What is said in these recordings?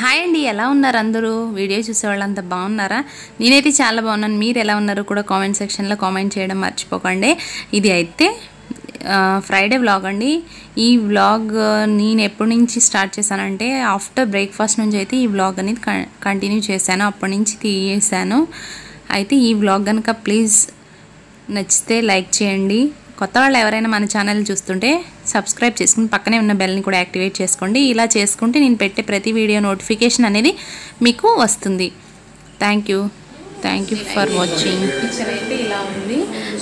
Hi అండి ఎలా ఉన్నారు అందరూ? వీడియో చూసే అంత బాగున్నారా? నేనైతే చాలా బాగున్నాను. మీరు ఎలా ఉన్నారు కూడా కామెంట్ సెక్షన్లో కామెంట్ చేయడం మర్చిపోకండి. ఇది అయితే ఫ్రైడే వ్లాగ్ అండి. ఈ వ్లాగ్ నేను ఎప్పటి నుంచి స్టార్ట్ చేశానంటే ఆఫ్టర్ బ్రేక్ఫాస్ట్ నుంచి అయితే ఈ వ్లాగ్ అనేది కంటిన్యూ చేశాను. అప్పటి నుంచి తీయేసాను అయితే ఈ వ్లాగ్ కనుక ప్లీజ్ నచ్చితే లైక్ చేయండి. కొత్త వాళ్ళు ఎవరైనా మన ఛానల్ చూస్తుంటే సబ్స్క్రైబ్ చేసుకుని పక్కనే ఉన్న బెల్ని కూడా యాక్టివేట్ చేసుకోండి. ఇలా చేసుకుంటే నేను పెట్టే ప్రతి వీడియో నోటిఫికేషన్ అనేది మీకు వస్తుంది. Thank you thank you for watching picture అయితే ఇలా ఉంది.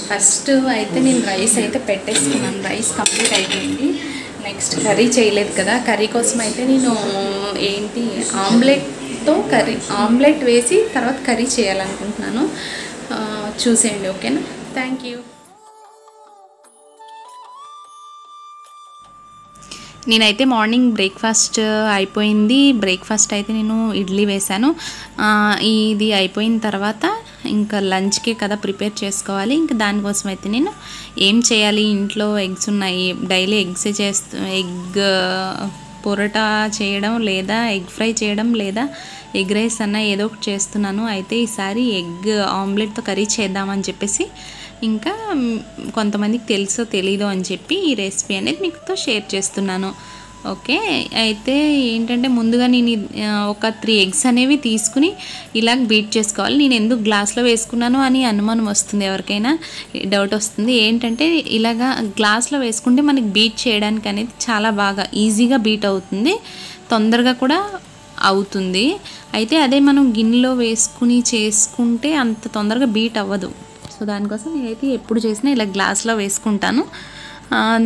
ఫస్ట్ అయితే నేను రైస్ అయితే పెట్టేసుకున్నాను. రైస్ కంప్లీట్ అయిపోయింది. నెక్స్ట్ కర్రీ చేయలేదు కదా. కర్రీ కోసం అయితే నేను ఏంటి ఆమ్లెట్తో కర్రీ ఆమ్లెట్ వేసి తర్వాత కర్రీ చేయాలనుకుంటున్నాను. చూసేయండి ఓకేనా? థ్యాంక్ యూ నేనైతే మార్నింగ్ బ్రేక్ఫాస్ట్ అయిపోయింది. బ్రేక్ఫాస్ట్ అయితే నేను ఇడ్లీ వేశాను. ఇది అయిపోయిన తర్వాత ఇంకా లంచ్కే కదా ప్రిపేర్ చేసుకోవాలి. ఇంకా దానికోసం అయితే నేను ఏం చేయాలి? ఇంట్లో ఎగ్స్ ఉన్నాయి. డైలీ ఎగ్స్ చేస్తూ ఎగ్ పొరటా చేయడం లేదా ఎగ్ ఫ్రై చేయడం లేదా ఎగ్ రైస్ అన్న ఏదో ఒకటి చేస్తున్నాను. అయితే ఈసారి ఎగ్ ఆమ్లెట్తో కర్రీ చేద్దామని చెప్పేసి ఇంకా కొంతమందికి తెలుసో తెలీదో అని చెప్పి ఈ రెసిపీ అనేది మీకుతో షేర్ చేస్తున్నాను. ఓకే? అయితే ఏంటంటే ముందుగా నేను ఒక త్రీ ఎగ్స్ అనేవి తీసుకుని ఇలా బీట్ చేసుకోవాలి. నేను ఎందుకు గ్లాస్లో వేసుకున్నాను అని అనుమానం వస్తుంది ఎవరికైనా డౌట్ వస్తుంది. ఏంటంటే ఇలాగా గ్లాస్లో వేసుకుంటే మనకి బీట్ చేయడానికి అనేది చాలా బాగా ఈజీగా బీట్ అవుతుంది. తొందరగా కూడా అవుతుంది. అయితే అదే మనం గిన్నెలో వేసుకుని చేసుకుంటే అంత తొందరగా బీట్ అవ్వదు. సో దానికోసం నేనైతే ఎప్పుడు చేసినా ఇలా గ్లాస్లో వేసుకుంటాను.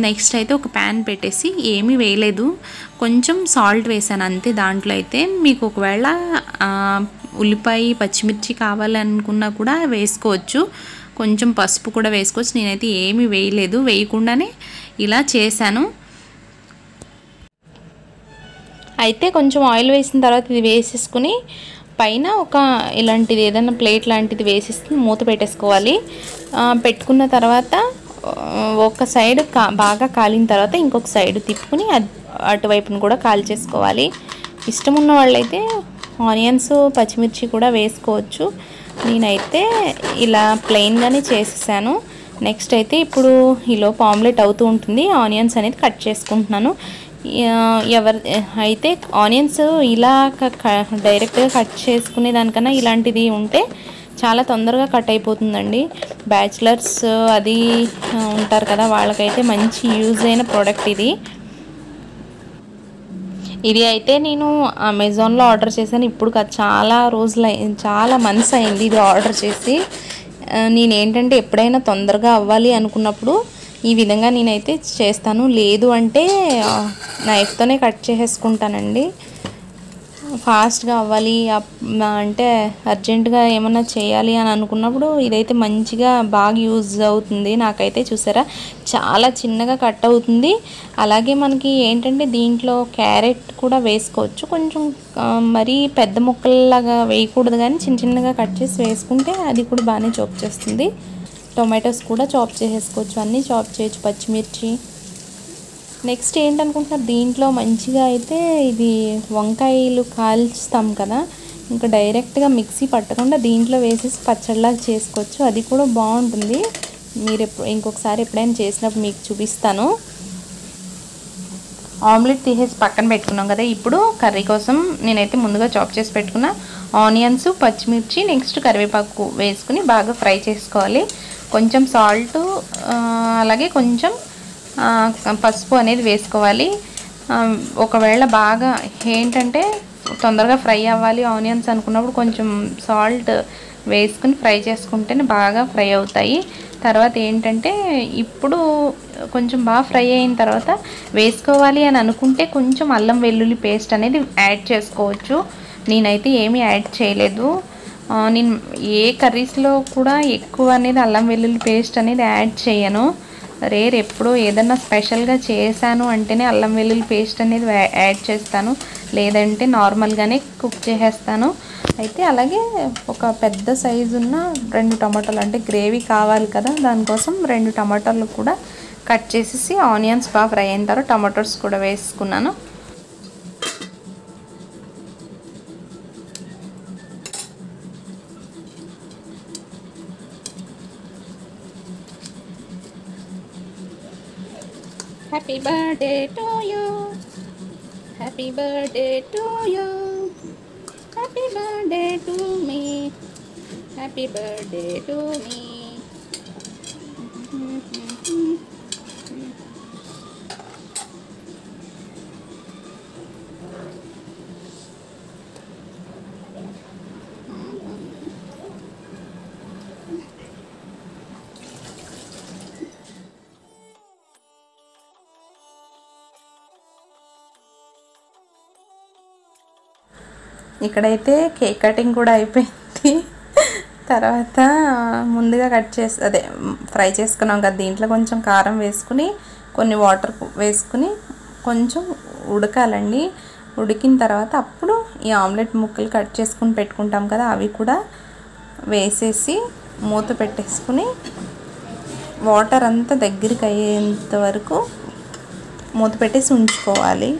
నెక్స్ట్ అయితే ఒక ప్యాన్ పెట్టేసి ఏమీ వేయలేదు. కొంచెం సాల్ట్ వేసాను అంతే దాంట్లో అయితే. మీకు ఒకవేళ ఉల్లిపాయ పచ్చిమిర్చి కావాలనుకున్నా కూడా వేసుకోవచ్చు. కొంచెం పసుపు కూడా వేసుకోవచ్చు. నేనైతే ఏమీ వేయలేదు. వేయకుండానే ఇలా చేశాను. అయితే కొంచెం ఆయిల్ వేసిన తర్వాత ఇది వేసేసుకుని పైన ఒక ఇలాంటిది ఏదైనా ప్లేట్ లాంటిది వేసేసి మూత పెట్టేసుకోవాలి. పెట్టుకున్న తర్వాత ఒక సైడ్ కా బాగా కాలిన తర్వాత ఇంకొక సైడ్ తిప్పుకుని అటువైపును కూడా కాల్చేసుకోవాలి. ఇష్టం ఉన్న వాళ్ళైతే ఆనియన్స్ పచ్చిమిర్చి కూడా వేసుకోవచ్చు. నేనైతే ఇలా ప్లెయిన్గానే చేసేసాను. నెక్స్ట్ అయితే ఇప్పుడు ఈలోపు ఆమ్లెట్ అవుతూ ఉంటుంది. ఆనియన్స్ అనేది కట్ చేసుకుంటున్నాను. ఎవరి అయితే ఆనియన్స్ ఇలా డైరెక్ట్గా కట్ చేసుకునే దానికన్నా ఇలాంటిది ఉంటే చాలా తొందరగా కట్ అయిపోతుందండి. బ్యాచిలర్స్ అది ఉంటారు కదా వాళ్ళకైతే మంచి యూజ్ అయిన ప్రోడక్ట్ ఇది. ఇది అయితే నేను అమెజాన్లో ఆర్డర్ చేశాను. ఇప్పుడు కాదు చాలా రోజులు చాలా మంత్స్ అయింది ఇది ఆర్డర్ చేసి. నేను ఏంటంటే ఎప్పుడైనా తొందరగా అవ్వాలి అనుకున్నప్పుడు ఈ విధంగా నేనైతే చేస్తాను. లేదు అంటే నైఫ్తోనే కట్ చేసేసుకుంటానండి. ఫాస్ట్గా అవ్వాలి. అప్- అంటే అర్జెంటుగా ఏమన్నా చేయాలి అని అనుకున్నప్పుడు ఇదైతే మంచిగా బాగా యూజ్ అవుతుంది. నాకైతే చూసారా? చాలా చిన్నగా కట్ అవుతుంది. అలాగే మనకి ఏంటంటే దీంట్లో క్యారెట్ కూడా వేసుకోవచ్చు. కొంచెం మరీ పెద్ద ముక్కల్లాగా వేయకూడదు కానీ చిన్న చిన్నగా కట్ చేసి వేసుకుంటే అది కూడా బాగానే చాప్ చేస్తుంది. టొమాటోస్ కూడా చాప్ చేసేసుకోవచ్చు. అన్నీ చాప్ చేయొచ్చు. పచ్చిమిర్చి. నెక్స్ట్ ఏంటనుకుంటున్నారు? దీంట్లో మంచిగా అయితే ఇది వంకాయలు కాల్చుతాం కదా. ఇంకా డైరెక్ట్గా మిక్సీ పట్టకుండా దీంట్లో వేసేసి పచ్చడిలాగా చేసుకోవచ్చు. అది కూడా బాగుంటుంది. మీరు ఇంకొకసారి ఎప్పుడైనా చేసినప్పుడు మీకు చూపిస్తాను. ఆమ్లెట్ తీసేసి పక్కన పెట్టుకున్నాం కదా. ఇప్పుడు కర్రీ కోసం నేనైతే ముందుగా చాప్ చేసి పెట్టుకున్న ఆనియన్స్ పచ్చిమిర్చి నెక్స్ట్ కరివేపాకు వేసుకుని బాగా ఫ్రై చేసుకోవాలి. కొంచెం సాల్ట్ అలాగే కొంచెం పసుపు అనేది వేసుకోవాలి. ఒకవేళ బాగా ఏంటంటే తొందరగా ఫ్రై అవ్వాలి ఆనియన్స్ అనుకున్నప్పుడు కొంచెం సాల్ట్ వేసుకుని ఫ్రై చేసుకుంటేనే బాగా ఫ్రై అవుతాయి. తర్వాత ఏంటంటే ఇప్పుడు కొంచెం బాగా ఫ్రై అయిన తర్వాత వేసుకోవాలి అని అనుకుంటే కొంచెం అల్లం వెల్లుల్లి పేస్ట్ అనేది యాడ్ చేసుకోవచ్చు. నేనైతే ఏమీ యాడ్ చేయలేదు. నేను ఏ కర్రీస్లో కూడా ఎక్కువ అనేది అల్లం వెల్లుల్లి పేస్ట్ అనేది యాడ్ చేయను. రేర్ ఎప్పుడో ఏదన్నా స్పెషల్గా చేశాను అంటేనే అల్లం వెల్లుల్లి పేస్ట్ అనేది యాడ్ చేస్తాను. లేదంటే నార్మల్గానే కుక్ చేసేస్తాను. అయితే అలాగే ఒక పెద్ద సైజు ఉన్న రెండు టమాటాలు అంటే గ్రేవీ కావాలి కదా దానికోసం రెండు టమాటాలు కూడా కట్ చేసేసి ఆనియన్స్ బాగా ఫ్రై అయిన తర్వాత టమాటోస్ కూడా వేసుకున్నాను. Happy birthday to you. Happy birthday to you. Happy birthday to me. Happy birthday to me. ఇక్కడైతే కేక్ కటింగ్ కూడా అయిపోయింది. తర్వాత ముందుగా కట్ చేసి అదే ఫ్రై చేసుకున్నాం కదా దీంట్లో కొంచెం కారం వేసుకుని కొన్ని వాటర్ వేసుకుని కొంచెం ఉడకాలండి. ఉడికిన తర్వాత అప్పుడు ఈ ఆమ్లెట్ ముక్కలు కట్ చేసుకుని పెట్టుకుంటాం కదా అవి కూడా వేసేసి మూత పెట్టేసుకుని వాటర్ అంతా దగ్గరికి అయ్యేంత వరకు మూత పెట్టేసి ఉంచుకోవాలి.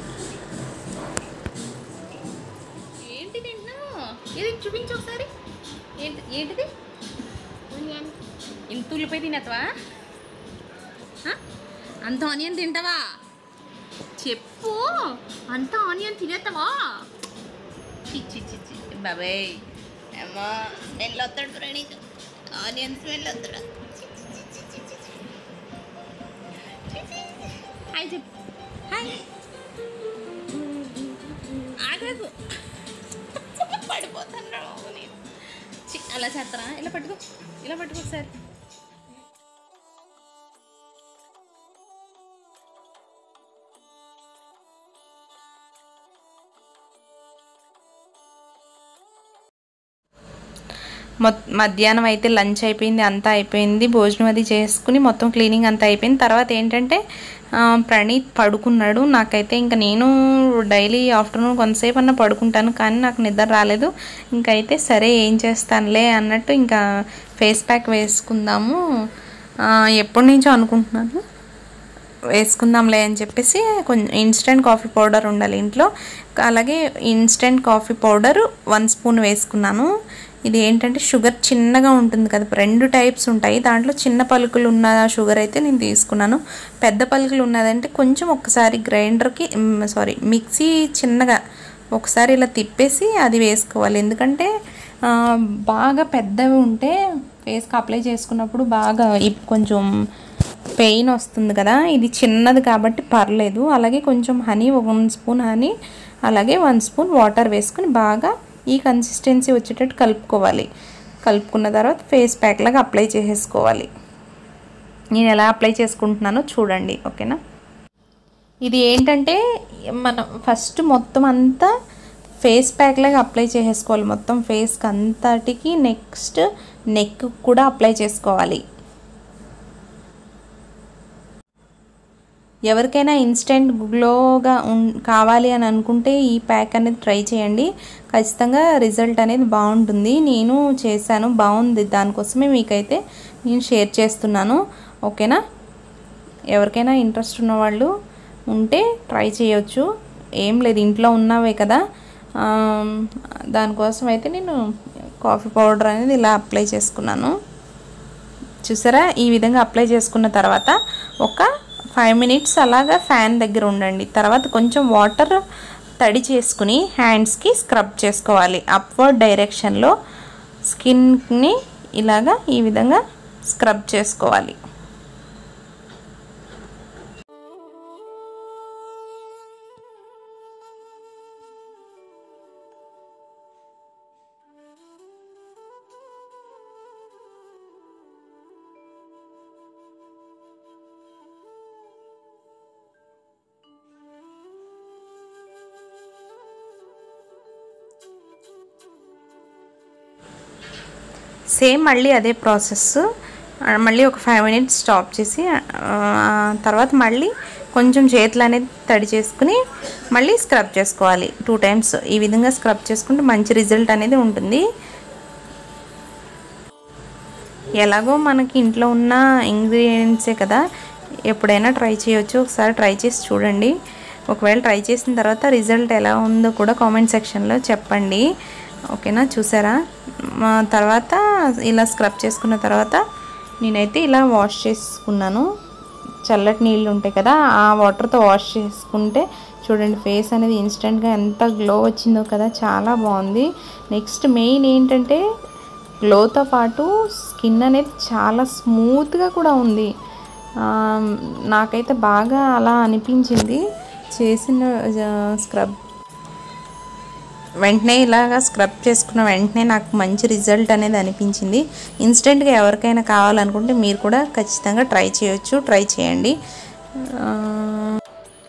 ఇంత ఉల్లిపాయ తినేస్తావా అంత ఆనియన్ తింటావా? చెప్పు అంత ఆనియన్ తినేస్తావా చిచ్చి చిచ్చి బాబాయ్. ఏమో స్మెల్ వస్తాడు నీకు. ఆనియన్ స్మెల్ వస్తాడు హాయ్ చెప్పు. హాయ్. ఆగదు పడిపోతాను అలా చేస్తారా ఇలా పట్టుకో. ఇలా పట్టుకో ఒకసారి. మధ్యాహ్నం అయితే లంచ్ అయిపోయింది అంతా అయిపోయింది భోజనం అది చేసుకుని మొత్తం క్లీనింగ్ అంతా అయిపోయింది. తర్వాత ఏంటంటే ప్రణీత్ పడుకున్నాడు. నాకైతే ఇంకా నేను డైలీ ఆఫ్టర్నూన్ కొంతసేపు అన్న పడుకుంటాను కానీ నాకు నిద్ర రాలేదు. ఇంకైతే సరే ఏం చేస్తానులే అన్నట్టు ఇంకా ఫేస్ ప్యాక్ వేసుకుందాము. ఎప్పటి నుంచో అనుకుంటున్నాను. వేసుకుందాంలే అని చెప్పేసి కొంచెం ఇన్స్టెంట్ కాఫీ పౌడర్ ఉండాలి ఇంట్లో. అలాగే instant coffee powder one spoon వేసుకున్నాను. ఇది ఏంటంటే షుగర్ చిన్నగా ఉంటుంది కదా రెండు టైప్స్ ఉంటాయి. దాంట్లో చిన్న పలుకులు ఉన్న షుగర్ అయితే నేను తీసుకున్నాను. పెద్ద పలుకులు ఉన్నదంటే కొంచెం ఒకసారి గ్రైండర్కి సారీ మిక్సీ చిన్నగా ఒకసారి ఇలా తిప్పేసి అది వేసుకోవాలి. ఎందుకంటే బాగా పెద్దవి ఉంటే ఫేస్కి అప్లై చేసుకున్నప్పుడు బాగా ఇప్ కొంచెం పెయిన్ వస్తుంది కదా ఇది చిన్నది కాబట్టి పర్లేదు. అలాగే కొంచెం హనీ వన్ స్పూన్ హనీ అలాగే వన్ స్పూన్ వాటర్ వేసుకుని బాగా ఈ కన్సిస్టెన్సీ వచ్చేటట్టు కలుపుకోవాలి. కలుపుకున్న తర్వాత ఫేస్ ప్యాక్ లాగా అప్లై చేసేసుకోవాలి. నేను ఎలా అప్లై చేసుకుంటున్నానో చూడండి ఓకేనా? ఇది ఏంటంటే మనం ఫస్ట్ మొత్తం అంతా ఫేస్ ప్యాక్ లాగా అప్లై చేసేసుకోవాలి. మొత్తం ఫేస్కి అంతటికి నెక్స్ట్ నెక్ కూడా అప్లై చేసుకోవాలి. ఎవరికైనా ఇన్స్టెంట్ గ్లోగా కావాలి అని అనుకుంటే ఈ ప్యాక్ అనేది ట్రై చేయండి. ఖచ్చితంగా రిజల్ట్ అనేది బాగుంటుంది. నేను చేశాను బాగుంది. దానికోసమే మీకైతే నేను షేర్ చేస్తున్నాను. ఓకేనా? ఎవరికైనా ఇంట్రెస్ట్ ఉన్న వాళ్ళు ఉంటే ట్రై చేయొచ్చు. ఏం లేదు ఇంట్లో ఉన్నావే కదా. దానికోసం అయితే నేను కాఫీ పౌడర్ అనేది ఇలా అప్లై చేసుకున్నాను. చూసారా? ఈ విధంగా అప్లై చేసుకున్న తర్వాత ఒక ఫైవ్ మినిట్స్ అలాగా ఫ్యాన్ దగ్గర ఉండండి. తర్వాత కొంచెం వాటర్ తడి చేసుకుని హ్యాండ్స్కి స్క్రబ్ చేసుకోవాలి. అప్వర్డ్ డైరెక్షన్లో స్కిన్ని ఇలాగా ఈ విధంగా స్క్రబ్ చేసుకోవాలి. సేమ్ మళ్ళీ అదే ప్రాసెస్. మళ్ళీ ఒక ఫైవ్ మినిట్స్ స్టాప్ చేసి తర్వాత మళ్ళీ కొంచెం చేతులు అనేది తడి చేసుకుని మళ్ళీ స్క్రబ్ చేసుకోవాలి టూ టైమ్స్. ఈ విధంగా స్క్రబ్ చేసుకుంటే మంచి రిజల్ట్ అనేది ఉంటుంది. ఎలాగో మనకి ఇంట్లో ఉన్న ఇంగ్రీడియంట్సే కదా. ఎప్పుడైనా ట్రై చేయొచ్చు. ఒకసారి ట్రై చేసి చూడండి. ఒకవేళ ట్రై చేసిన తర్వాత రిజల్ట్ ఎలా ఉందో కూడా కామెంట్ సెక్షన్లో చెప్పండి. ఓకేనా? చూసారా? తర్వాత ఇలా స్క్రబ్ చేసుకున్న తర్వాత నేనైతే ఇలా వాష్ చేసుకున్నాను. చల్లటి నీళ్ళు ఉంటాయి కదా ఆ వాటర్తో వాష్ చేసుకుంటే చూడండి ఫేస్ అనేది ఇన్స్టెంట్గా ఎంత గ్లో వచ్చిందో కదా చాలా బాగుంది. నెక్స్ట్ మెయిన్ ఏంటంటే గ్లోతో పాటు స్కిన్ అనేది చాలా స్మూత్గా కూడా ఉంది. నాకైతే బాగా అలా అనిపించింది. చేసిన స్క్రబ్ వెంటనే ఇలాగా స్క్రబ్ చేసుకున్న వెంటనే నాకు మంచి రిజల్ట్ అనేది అనిపించింది. ఇన్స్టెంట్గా ఎవరికైనా కావాలనుకుంటే మీరు కూడా ఖచ్చితంగా ట్రై చేయొచ్చు ట్రై చేయండి.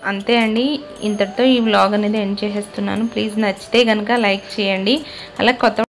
అంతే అండి. ఇంతటితో ఈ వ్లాగ్ అనేది ఎండ్ చేసేస్తున్నాను. ప్లీజ్ నచ్చితే కనుక లైక్ చేయండి. అలా కొత్త